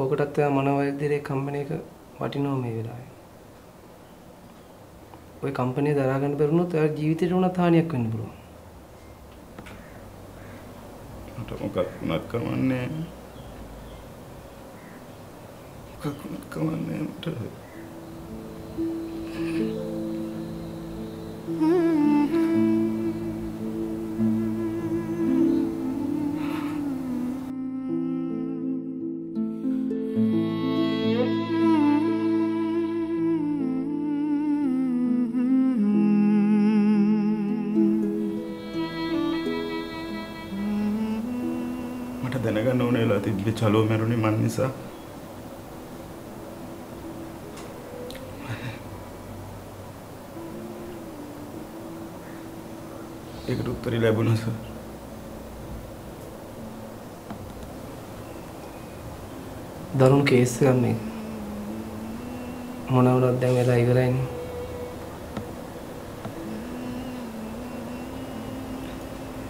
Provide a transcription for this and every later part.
කෝකටත් ඔයා මනෝවෛද්‍යරේ කම්පැනි එක වටිනවා මේ වෙලාවේ. ওই කම්පැනි දරා ගන්න බැරුණොත් ඔයාගේ ජීවිතේට උනත් හානියක් වෙන්න පුළුවන්. මට මොකක් වුණත් කමන්නේ මොකක් වුණත් කමන්නේ මට මට දැනගන්න ඕන වෙලා තිබ්බේ චලෝ මැරුණේ මන් නිසා ඒකට උත්තරේ ලැබුණා සර් දරුණු කේස් එකක් මේක. මොන වුණත් දැන් වෙලා ඉවරයිනේ.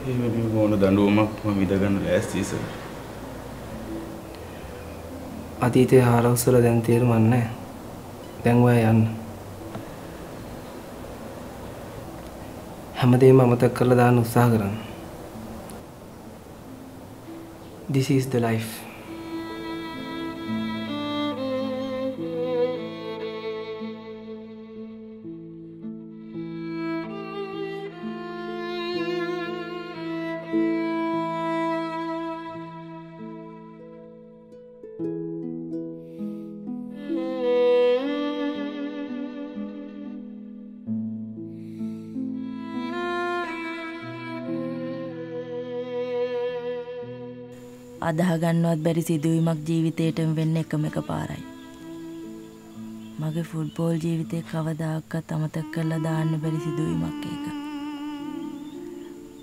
ඒ වෙනුවෙන් ඕන දඬුවමක් මම විඳගන්න ලෑස්තියි සර් අතීතයේ හාරවසල දැන් තේරුමක් නැහැ. දැන් ඔයා යන්න. හැමදේම අමතක කරලා දාන්න උත්සාහ කරන්න. This is the life. අදහගන්නවත් බැරි සිදුවීමක් ජීවිතේටම වෙන්න එකම එක පාරයි. මගේ ෆුට්බෝල් ජීවිතේ කවදාකවත් අමතක කරලා දාන්න බැරි සිදුවීමක් ඒක.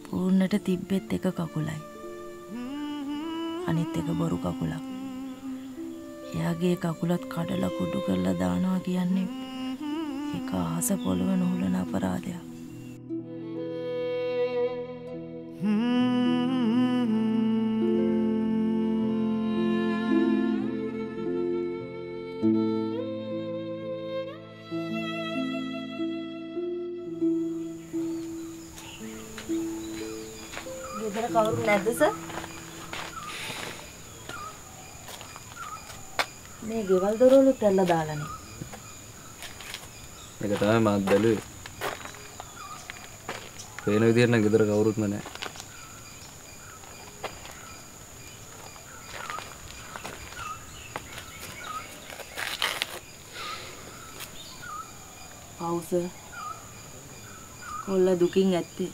පූර්ණට තිබ්බෙත් එක කකුලයි. අනිත් එක බොරු කකුලක්. එයාගේ කකුලත් කඩලා කුඩු කරලා දානවා කියන්නේ ඒක අහස පොළව නොහුලන අපරාධයක්. කවුරු නැද්ද සර්? මේ ගෙවල් දොරවලු තැල්ලා දාලානේ. ඒක තමයි මාත් බැලුවේ. පේන විදිහට නම් ගෙදර කවුරුත්ම නැහැ. පවුස කොල්ල දුකින් ඇත්තේ.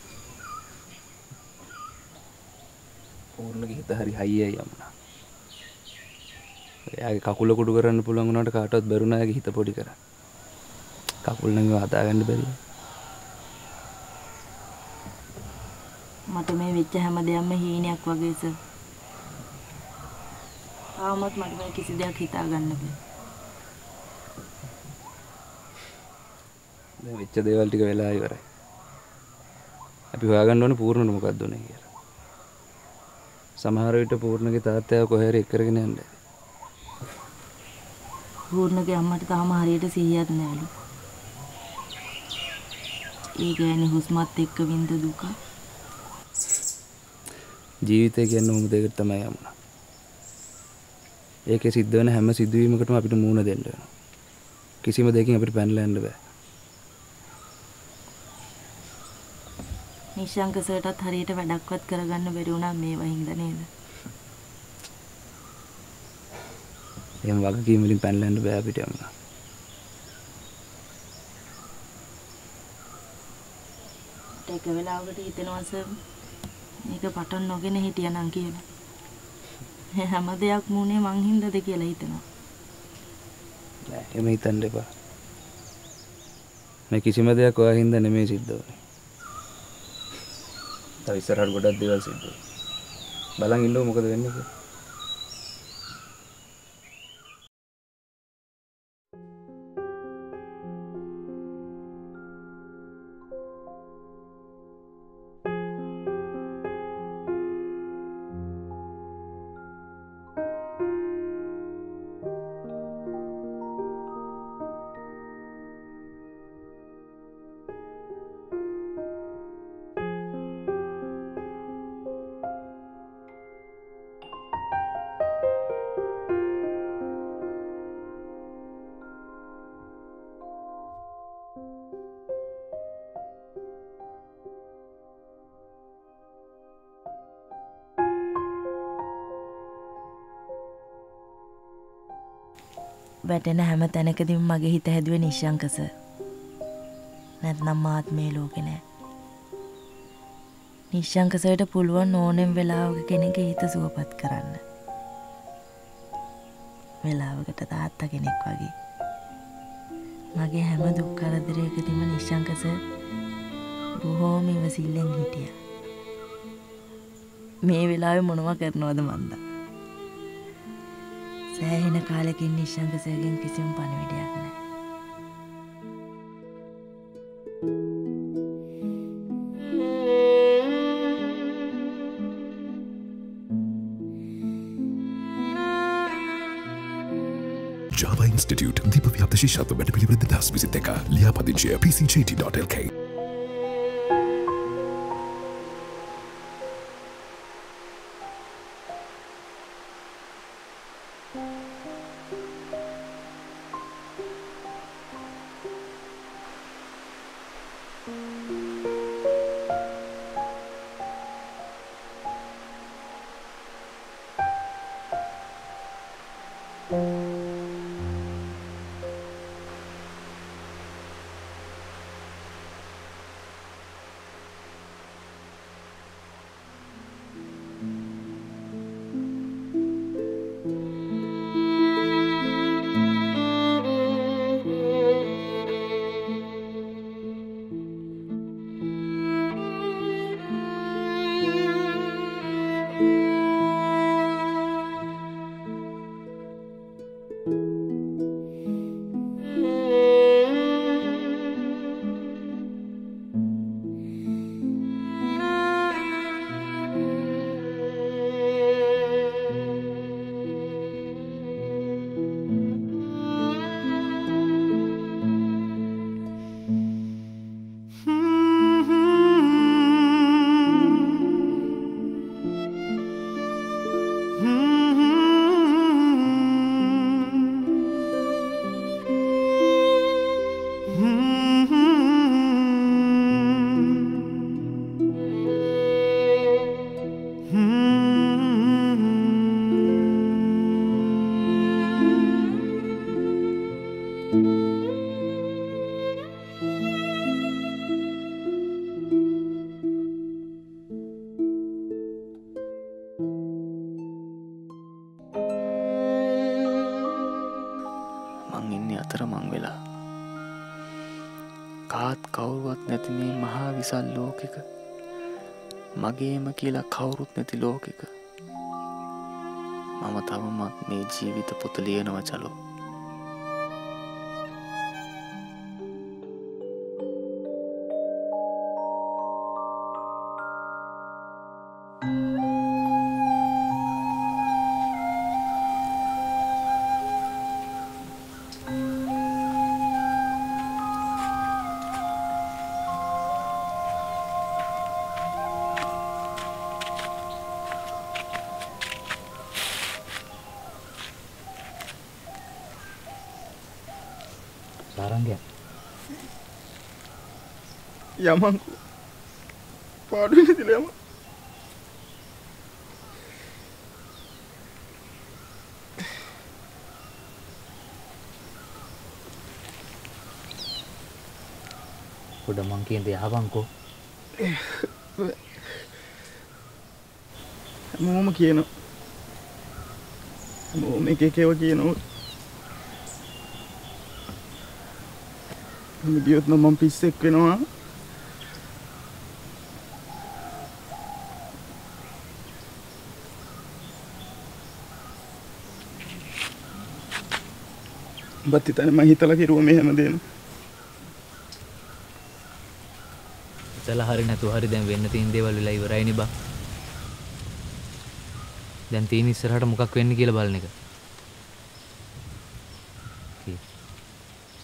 පූර්ණගේ හිත හරි හයියයි යමුණා. එයාගේ කකුල කුඩු කරන්න පුළුවන් වුණාට කාටවත් බැරුණා එයාගේ හිත පොඩි කරන්න. කකුල් නම් ඒවා හදාගන්න බැරි. මට මේ වෙච්ච හැම දෙයක්ම හීනයක් වගේ සර්. තාමත් මට මේ කිසි දෙයක් හිතා ගන්න බෑ. දැන් වෙච්ච දේවල් ටික වෙලා ඉවරයි. අපි හොයාගන්න ඕනේ පූර්ණට මොකක්ද උනේ කියලා. සමහර විට පූර්ණගේ තාත්තයා කොහේ හරි එක්කරගෙන යන්න. පූර්ණගේ අම්මට තාම හරියට සිහියක් නැලු. ඒ ගෑණි හුස්මත් එක්ක විඳ දුක. ජීවිතය කියන්නේ උමුද ඒකට තමයි යමුණා. ඒකේ සිද්ධ වෙන හැම සිදුවීමකටම අපිට මූණ දෙන්න වෙනවා. කිසිම දෙයකින් අපිට පැනලා යන්න බෑ. නිශ්ශංක සර්ටත් හරියට වැඩක්වත් කරගන්න බැරි වුණා මේ වහින්ද නේද? එහෙම වගකීම් වලින් පැනලා යන්න බෑ අපිට යමුණා. එක වෙලාවකට හිතෙනවා සර් මේක පටන් නොගෙන හිටියනම් කියලා. හැම දෙයක් මුනේ මං හින්දාද කියලා හිතෙනවා. නෑ එහෙම හිතන්න එපා. මේ කිසිම දෙයක් ඔයා හින්දා නෙමෙයි සිද්ධ වුනේ. තව ඉස්සරහට ගොඩක් දේවල් සිද්ධ වෙනවා. බලන් ඉන්නකො මොකද වෙන්නේ කියලා. වැටෙන හැම තැනකදිම මගේ හිත හැදුවේ නිශ්ශංකස. නැත්නම් මාත් මේ ලෝකෙ නෑ. නිශ්ශංකසයට පුළුවන් ඕනෙම් වෙලාවක කෙනෙක හිත සුවපත් කරන්න. වෙලාවකට තාත්තා කෙනෙක් වගේ. මගේ හැම දුක් කරදරයකදීම නිශ්ශංකස බොහෝම ඉවසිල්ලෙන් හිටිය. මේ වෙලාවෙ මොනවා කරනවද මන්දා. සෑහෙන කාලෙකින් නිශ්ශංකසයගෙන් කිසිම පණිවිඩයක් නෑ. Java Institute දීප ව්‍යාප්ත ශිෂ්‍යත්ව වැඩ පිළිවෙල දස් විසිත් එක ලියාපදිංචිය PCJT.lk මං මහා විසල් ලෝකෙක. මගේම කියලා කවුරුත් නැති ලෝකෙක. මම තවමත් මේ ජීවිත පොත ලියනව චලෝ. යමංකු පාඩුවෙන තිලයම පොඩ මං කියන්ට යහපංකෝ හැමෝම කියන හැමෝම එක එකව කියනවා ගියොත් නම් මම පිස්සෙක් වෙනවා බත් හිතන්නේ. මම හිතලා කිරුව මේ හැමදේම. ඉතලා හරි නැතු හරි දැන් වෙන්න තියෙන දේවල් වෙලා ඉවරයිනේ බා. දැන් තියෙන ඉස්සරහට මොකක් වෙන්නේ කියලා බලන එක. කී?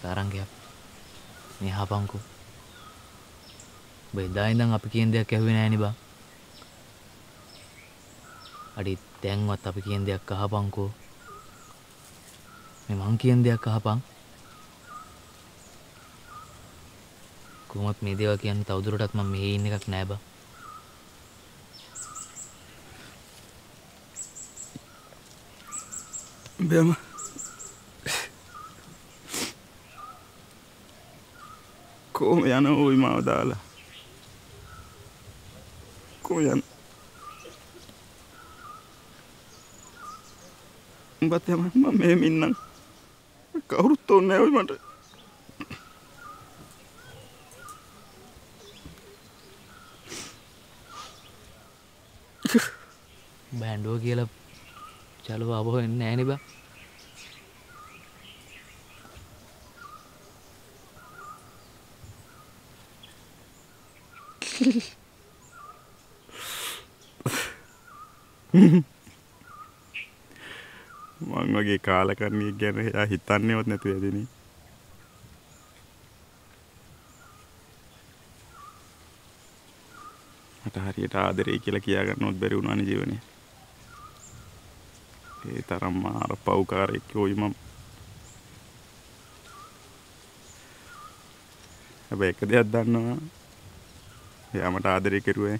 සාරංගයක් මේ හපංකෝ. බෙදා ඉඳන් අපි කියන දෙයක් ඇහුවේ නෑනේ බා. අඩි දැන්වත් අපි කියන දෙයක් අහපංකෝ. මේ මං කියන දෙයක් අහපන්. කොහොමත් මේ දේවල් කියන්නේ තවදුරටත් මම මෙහි ඉන්න එකක් නෑ බා. බෑම කොහොම යන ඕයි මාව දාලා කොහොම යන උඹත් යමන් මම මෙහෙම ඉන්නම් කවුරුත් ඕනේ නැහැ ඔය මට. බෑන්ඩුව කියලා චලව අබහ එන්න ෑනි බා මං වගේ කාලකරණියක් ගැන එයා හිතන්නේවත් නැතුව ඇදෙනේ මට හරියට ආදරේ කියලා කියාගන්නවත් බැරි වුණානේ ජීවනේ ඒ තරම් මාර පව්කාරයෙක් ඔයි මම හැබැයි එක දෙයක් දන්නවා. එයා මට ආදරේ කෙරුවේ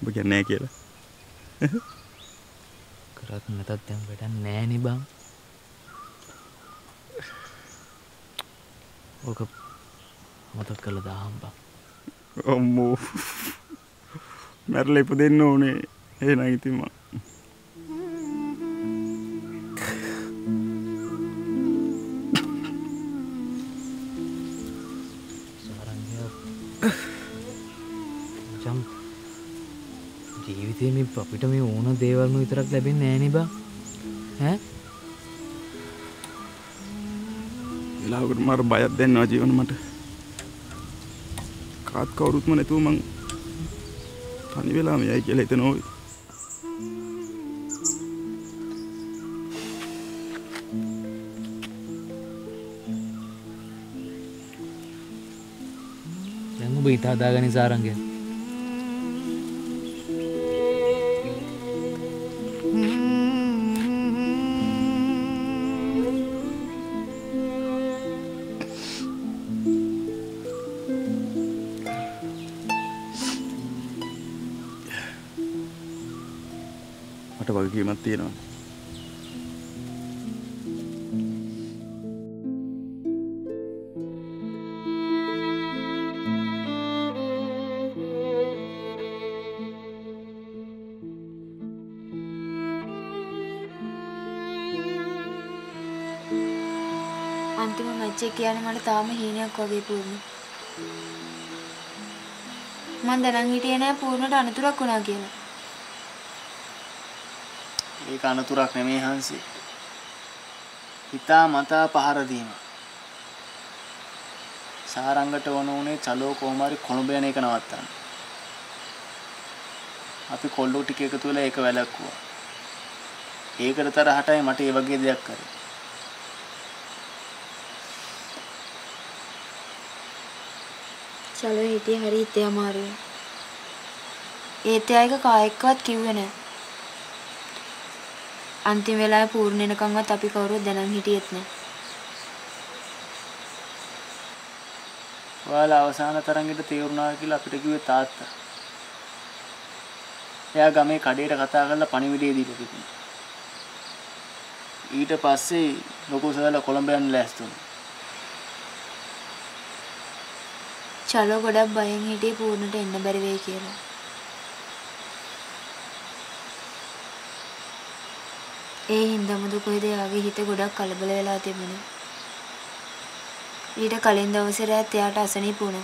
ඔබ කියන්නේ නැහැ කියලා. කරත් නැතත් දැම් වැඩ නෑනි බං. ඕක මතත් කළ දහම් බං. ඔම්මෝ මැරල ඉප දෙන්න ඕනේ. ඒ නයිතිම සාරංගය අපිට මේ ඕන දේවල්ම විතරක් ලැබෙන් නෑනි බා. හැ වෙලාකට මර බයත් දෙන්නවා ජීවන මට. කාත් කවුරුත්ම නැතුව මං තනි වෙලාම යයි කියලා හිතන ඕයි. දැන් ඔබ ඉතාදාගනි සාරංගය මට වගකීමක් තියෙනවා අන්තිම මැච් එක කියන්නේ මට තාම හීනයක් වගේ පූර්ණ. මං දැනන් හිටියේ නෑ පූර්ණට අනතුරක් වුණා කියලා. ඒක අනතුරක් නෙමේ හන්සි. හිතා මතා පහර දීම. සාරංගට ඕන උනේ චලෝ කොහොමරි කොළඹ යන එක නවත්තන්න. අපි කොල්ලෝ ටික එකතු වෙලා ඒක වැළැක්වුවා. ඒකට තරහටයි මට ඒ වගේ දෙයක් කරේ. චලෝ හිටියේ හරි හිතේ අමාරුයි. ඒත් එයායික කායෙක්වත් කිව්වේ නෑ. අන්තිම වෙලාවේ පූර්ණ වෙනකන්වත් අපි කවුරුත් දැනන් හිටියෙත් නෑ. ඔයාලා අවසාන තරඟෙට තේරුණා කියලා අපිට කිව්වේ තාත්තා. එයා ගමේ කඩේට කතා කරලා පණිවිඩය දීපු කෙනෙක්. ඊට පස්සේ ලොකු සර්ලා කොළඹ යන්න ලෑස්ති වුණා. චලෝ ගොඩක් බයෙන් හිටියේ පූර්ණට එන්න බැරි වෙයි කියලා. ඒ හින්දාමද කොහෙද එයාගේ හිත ගොඩක් කලබල වෙලා තිබුණේ. ඊට කලින් දවසේ රෑත් එයාට අසනීප වුණා.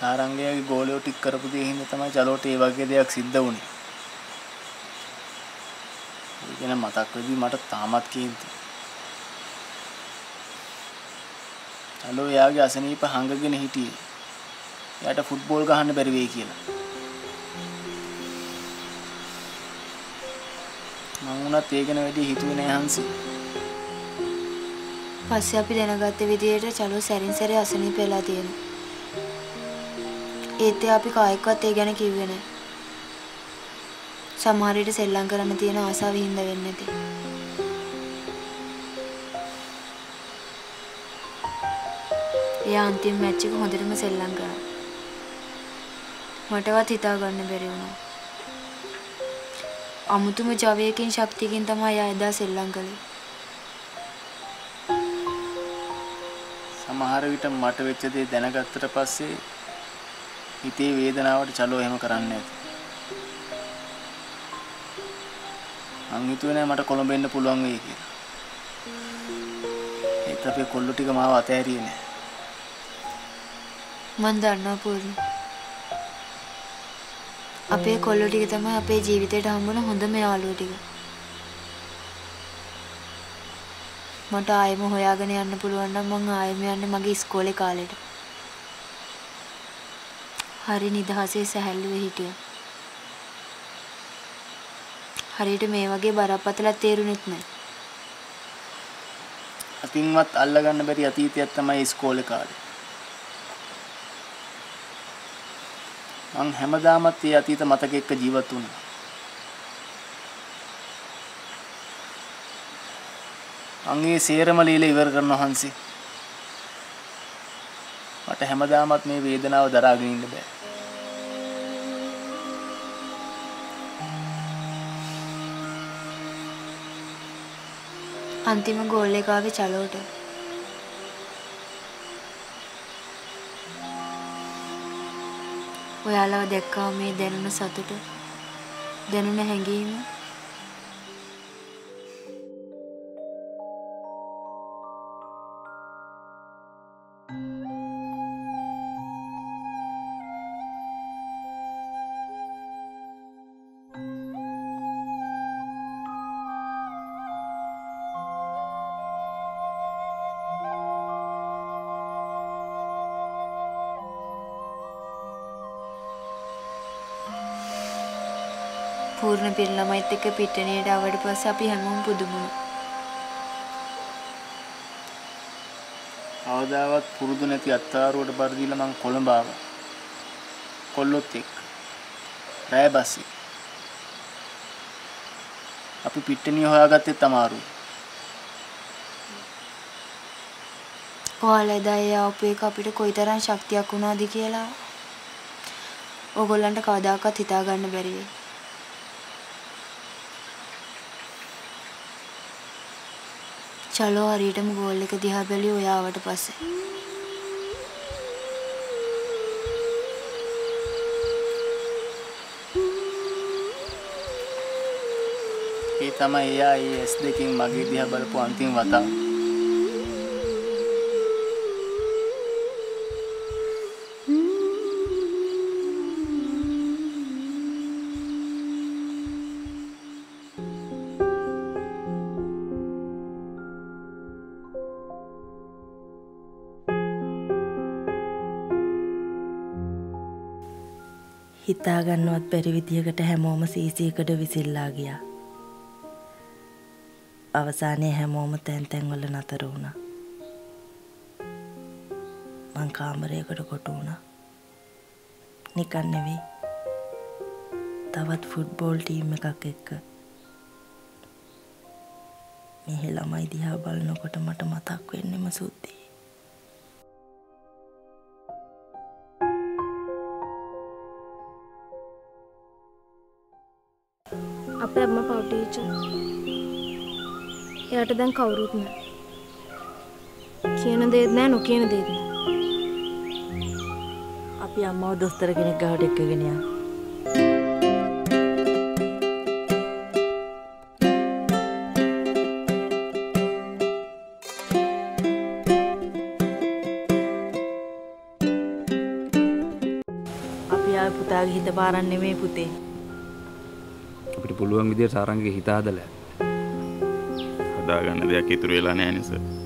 තාරංගයාගේ ගෝලියෝ ටික කරපු දේ හින්දා තමයි චලෝට ඒ වගේ දෙයක් සිද්ධ වුනේ. ඒක ගැන මතක් වෙදී මට තාමත් කේන්ති. චලෝ එයාගේ අසනීප හංගගෙන හිටියේ. එයාට ෆුට්බෝල් ගහන්න බැරි වෙයි කියලා. මං උනත් ඒ ගැන වැඩි හිතුවේ නෑ හන්සි. පස්සේ අපි දැනගත්ත විදිහට චලෝ සැරින් සැරේ අසනීප වෙලා තියෙනවා. ඒත් එයා අපි කායෙක්වත් ඒ ගැන කිව්වේ නැහැ. සමහර විට සෙල්ලම් කරන්න තියෙන ආසාව හින්දා වෙන්නේ නැති. එයා අන්තිම මැච් එක හොඳටම සෙල්ලම් කරා. මටවත් හිතා ගන්න බැරි වුණා. අමුතුම ජවයකින් ශක්තියකින් තමයි එයා එදා සෙල්ලම් කළේ. සමහර විට මට වෙච්ච දේ දැනගත්තට පස්සේ හිතේ වේදනාවට චලෝ එහෙම කරන්නේ නැති. මං හිතුවේ නෑ මට කොළඹ එන්න පුළුවන් වෙයි කියලා. ඒත් අපේ කොල්ලෝ ටික මාව අතෑරියේ නෑ. මන් දන්නවා පූර්ණ. අපේ කොල්ලෝ ටික තමයි අපේ ජීවිතේට හම්බුන හොඳම යාළුවෝ ටික. මට ආයෙම හොයාගෙන යන්න පුළුවන් නම් මං ආයෙම යන්නේ මගේ ඉස්කෝලේ කාලෙට. හරි නිදහසේ සැහැල්ලුවේ හිටියා. හරියට මේ වගේ බරපතලක් තේරුනෙත් නැහැ. අතින්වත් අල්ලගන්න බැරි අතීතයක් තමයි ඉස්කෝලේ කාලේ. මං හැමදාමත් ඒ අතීත මතක එක්ක ජීවත් වුණා. මං ඒ සේරම ලීලා ඉවර කරන වහන්සේ. මට හැමදාමත් මේ වේදනාව දරාගෙන ඉන්න බෑ. අන්තිම ගෝල් එක ආවේ චලෝට. ඔයාලව දැක්කා මේ දැනුණ සතුට. දැනුණ හැඟීම. පූර්ණ පින් ළමයිත් එක්ක පිට්ටනියට ආවට පස්සේ අපි හැමෝම පුදුම වුණා. කවදාවත් පුරුදු නැති අත්තාරුවට බර දීලා මං කොළඹ ආවා. කොල්ලොත් එක්ක. රෑ බස්සේ. අපි පිට්ටනිය හොයාගත්තෙත් අමාරුයි. ඔයාලා එදා ඒ ආපු එක අපිට කොයිතරම් ශක්තියක් වුණාද කියලා ඕගොල්ලන්ට කවදාකවත් හිතා ගන්න බැරි වෙයි. චලෝ හරියටම ගෝල් එක දිහා බැලුවේ ඔයා ආවට පස්සේ. ඒ තමයි එයා ඒ S දෙකෙන් මගේ දිහා බලපු අන්තිම වතාව. හිතා ගන්නවත් බැරි විදියකට හැමෝම සීසීකට විසිල්ලා ගියා. අවසානයේ හැමෝම තැන් තැන්වල නතර වුණා. මං කාමරයකට කොටු වුණා. නිකන් නෙවෙයි. තවත් ෆුට්බෝල් ටීම් එකක් එක්ක. මෙහෙ ළමයි දිහා බලනකොට මට මතක් වෙන්නෙම සුද්දී. අපේ අම්මා පව් ටීචර්. එයාට දැන් කවුරුත් නැහැ. කියන දේත් නැහැ නොකියන දේත් නැහැ. අපි අම්මව දොස්තර කෙනෙක් ගාවට එක්කගෙන යනවා. අපි ආවේ පුතාගේ හිත පාරක් නෙමෙයි පුතේ. අපිට පුළුවන් විදියට සාරංගේ හිත හදලා හදාගන්න දෙයක් ඉතුරු වෙලා නැහැ නිසා.